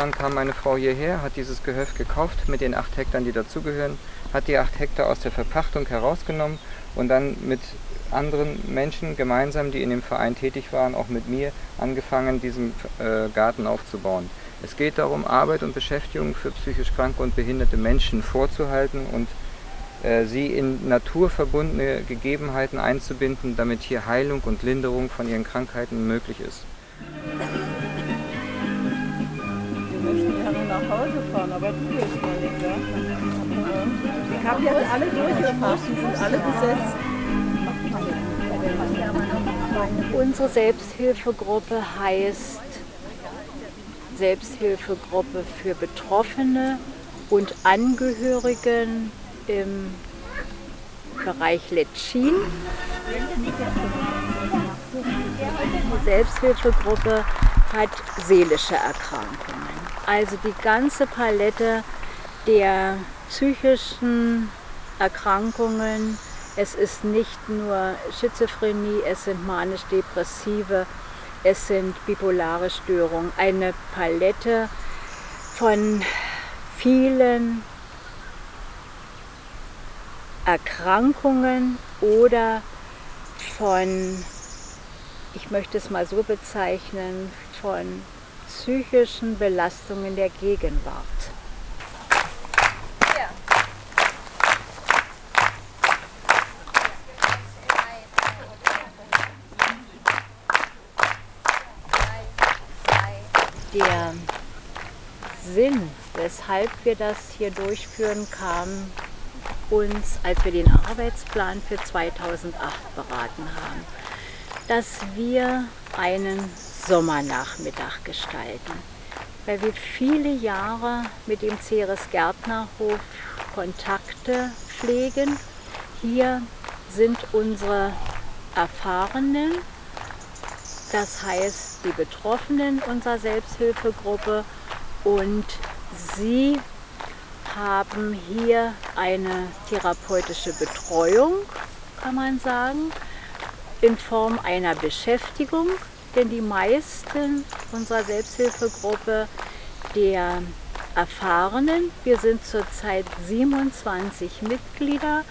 Jahren kam meine Frau hierher, hat dieses Gehöft gekauft mit den acht Hektar, die dazugehören, hat die acht Hektar aus der Verpachtung herausgenommen und dann mit anderen Menschen gemeinsam, die in dem Verein tätig waren, auch mit mir, angefangen, diesen äh, Garten aufzubauen. Es geht darum, Arbeit und Beschäftigung für psychisch kranke und behinderte Menschen vorzuhalten und äh, sie in naturverbundene Gegebenheiten einzubinden, damit hier Heilung und Linderung von ihren Krankheiten möglich ist. Möchten gerne nach Hause fahren, aber du willst mal nicht, ja? Ich habe jetzt alle die sind alle besetzt. Unsere Selbsthilfegruppe heißt Selbsthilfegruppe für Betroffene und Angehörigen im Bereich Letschin. Die Selbsthilfegruppe hat seelische Erkrankungen. Also die ganze Palette der psychischen Erkrankungen. Es ist nicht nur Schizophrenie, es sind manisch-depressive, es sind bipolare Störungen. Eine Palette von vielen Erkrankungen oder von, ich möchte es mal so bezeichnen, von psychischen Belastungen der Gegenwart. Der Sinn, weshalb wir das hier durchführen, kam uns, als wir den Arbeitsplan für 2008 beraten haben, dass wir einen Sommernachmittag gestalten, weil wir viele Jahre mit dem Ceres Gärtnerhof Kontakte pflegen. Hier sind unsere Erfahrenen, das heißt die Betroffenen unserer Selbsthilfegruppe. Und sie haben hier eine therapeutische Betreuung, kann man sagen, in Form einer Beschäftigung, denn die meisten unserer Selbsthilfegruppe der Erfahrenen, wir sind zurzeit 27 Mitglieder,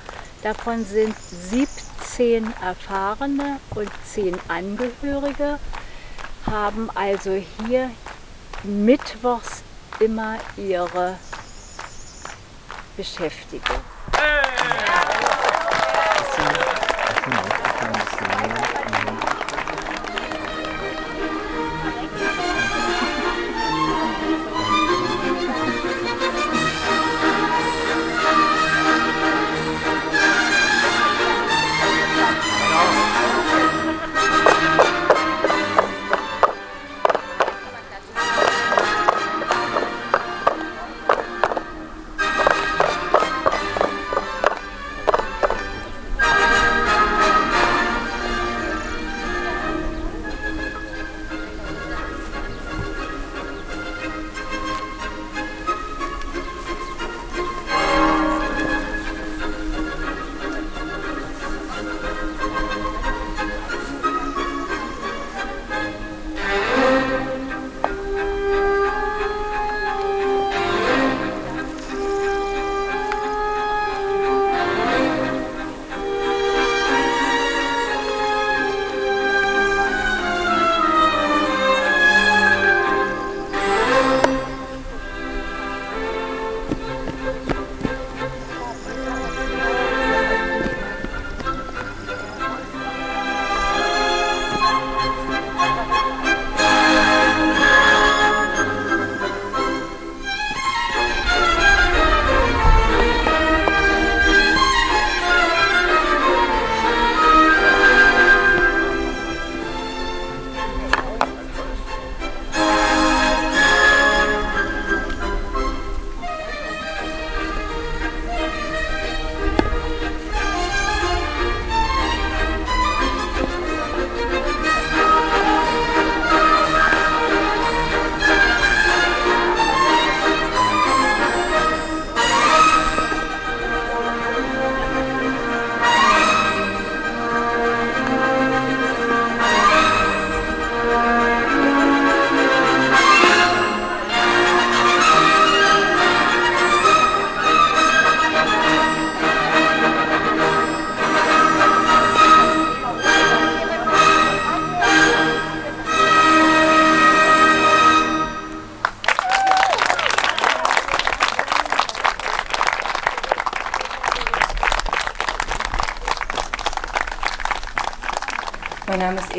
davon sind 17 Erfahrene und 10 Angehörige, haben also hier mittwochs immer ihre Beschäftigung. Mein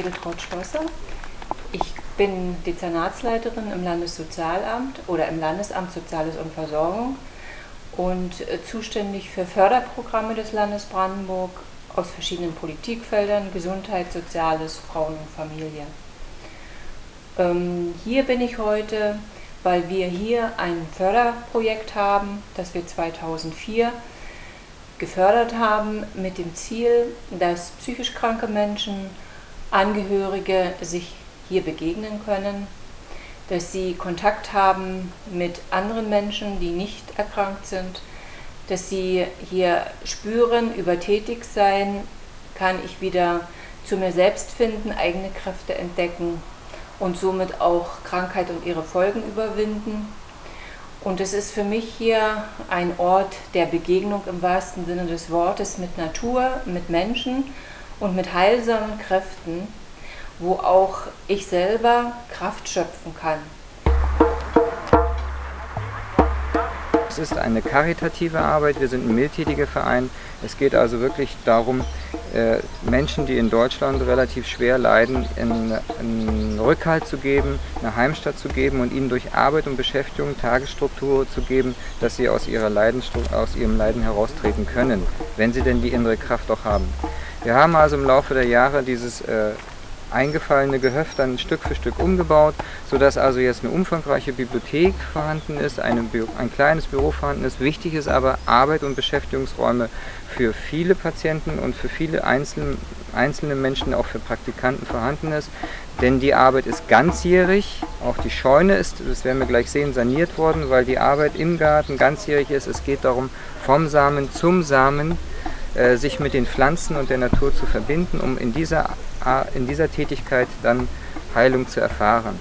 Edeltraut Schlosser. Ich bin Dezernatsleiterin im Landessozialamt oder im Landesamt Soziales und Versorgung und äh, zuständig für Förderprogramme des Landes Brandenburg aus verschiedenen Politikfeldern, Gesundheit, Soziales, Frauen und Familie. Ähm, hier bin ich heute, weil wir hier ein Förderprojekt haben, das wir 2004 gefördert haben mit dem Ziel, dass psychisch kranke Menschen, Angehörige sich hier begegnen können, dass sie Kontakt haben mit anderen Menschen, die nicht erkrankt sind, dass sie hier spüren, übertätig sein, kann ich wieder zu mir selbst finden, eigene Kräfte entdecken und somit auch Krankheit und ihre Folgen überwinden. Und es ist für mich hier ein Ort der Begegnung im wahrsten Sinne des Wortes mit Natur, mit Menschen und mit heilsamen Kräften, wo auch ich selber Kraft schöpfen kann. Es ist eine karitative Arbeit, wir sind ein mildtätiger Verein. Es geht also wirklich darum, äh, Menschen, die in Deutschland relativ schwer leiden, einen Rückhalt zu geben, eine Heimstatt zu geben und ihnen durch Arbeit und Beschäftigung Tagesstruktur zu geben, dass sie aus, ihrer aus ihrem Leiden heraustreten können, wenn sie denn die innere Kraft auch haben. Wir haben also im Laufe der Jahre dieses äh, eingefallene Gehöft dann Stück für Stück umgebaut, sodass also jetzt eine umfangreiche Bibliothek vorhanden ist, eine, ein kleines Büro vorhanden ist. Wichtig ist aber Arbeit und Beschäftigungsräume für viele Patienten und für viele einzelne, einzelne Menschen, auch für Praktikanten vorhanden ist. Denn die Arbeit ist ganzjährig, auch die Scheune ist, das werden wir gleich sehen, saniert worden, weil die Arbeit im Garten ganzjährig ist. Es geht darum, vom Samen zum Samen äh, sich mit den Pflanzen und der Natur zu verbinden, um in dieser, in dieser Tätigkeit dann Heilung zu erfahren.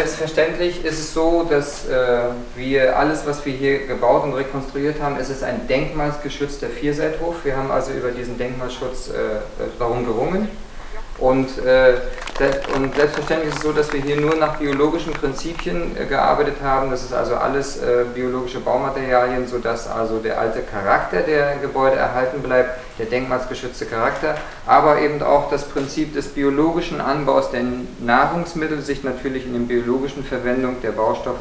Selbstverständlich ist es so, dass äh, wir alles, was wir hier gebaut und rekonstruiert haben, es ist ein denkmalsgeschützter Vierseithof. Wir haben also über diesen Denkmalschutz äh, darum gerungen. Und, äh, und, selbstverständlich ist es so, dass wir hier nur nach biologischen Prinzipien äh, gearbeitet haben. Das ist also alles äh, biologische Baumaterialien, sodass also der alte Charakter der Gebäude erhalten bleibt, der denkmalsgeschützte Charakter, aber eben auch das Prinzip des biologischen Anbaus der Nahrungsmittel sich natürlich in der biologischen Verwendung der Baustoffe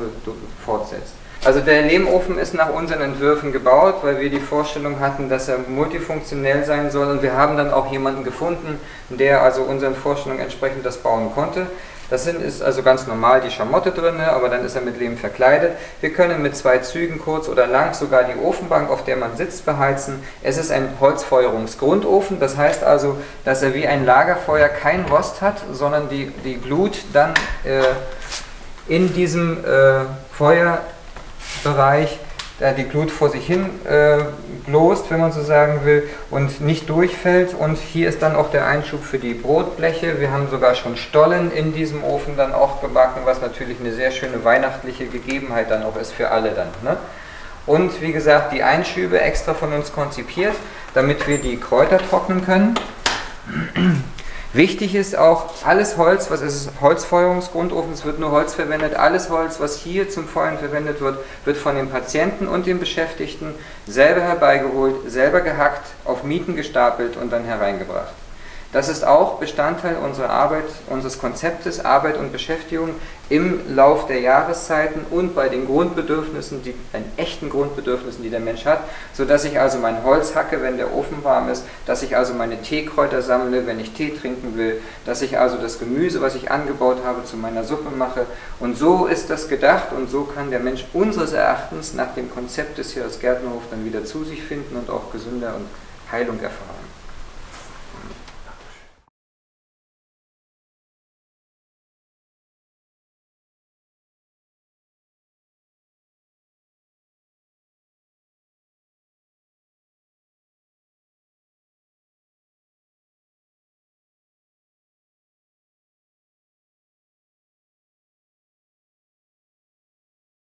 fortsetzt. Also der Lehmofen ist nach unseren Entwürfen gebaut, weil wir die Vorstellung hatten, dass er multifunktionell sein soll und wir haben dann auch jemanden gefunden, der also unseren Vorstellungen entsprechend das bauen konnte. Das ist also ganz normal die Schamotte drin, aber dann ist er mit Lehm verkleidet. Wir können mit zwei Zügen kurz oder lang sogar die Ofenbank, auf der man sitzt, beheizen. Es ist ein Holzfeuerungsgrundofen, das heißt also, dass er wie ein Lagerfeuer kein Rost hat, sondern die, die Glut dann äh, in diesem äh, Feuer Bereich da die Glut vor sich hin äh, bloßt, wenn man so sagen will, und nicht durchfällt. Und hier ist dann auch der Einschub für die Brotbleche. Wir haben sogar schon Stollen in diesem Ofen dann auch gebacken, was natürlich eine sehr schöne weihnachtliche Gegebenheit dann auch ist für alle dann. Ne? und wie gesagt die Einschübe extra von uns konzipiert, damit wir die Kräuter trocknen können. Wichtig ist auch, alles Holz, was ist Holzfeuerungsgrundofen, es wird nur Holz verwendet, alles Holz, was hier zum Feuern verwendet wird, wird von den Patienten und den Beschäftigten selber herbeigeholt, selber gehackt, auf Mieten gestapelt und dann hereingebracht. Das ist auch Bestandteil unserer Arbeit, unseres Konzeptes Arbeit und Beschäftigung im Lauf der Jahreszeiten und bei den Grundbedürfnissen, die, den echten Grundbedürfnissen, die der Mensch hat, sodass ich also mein Holz hacke, wenn der Ofen warm ist, dass ich also meine Teekräuter sammle, wenn ich Tee trinken will, dass ich also das Gemüse, was ich angebaut habe, zu meiner Suppe mache. Und so ist das gedacht und so kann der Mensch unseres Erachtens nach dem Konzept des hier aus Gärtnerhof dann wieder zu sich finden und auch gesünder und Heilung erfahren.